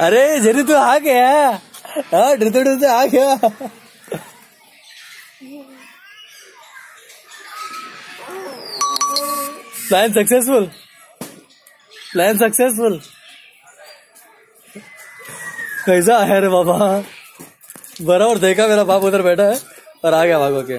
अरे जरी तू आ गया। हाँ डरते डरते आ गया। प्लान सक्सेसफुल प्लान सक्सेसफुल कैसा है रे बाबा? बराबर देखा मेरा बाप उधर बैठा है और आ गया भागो के।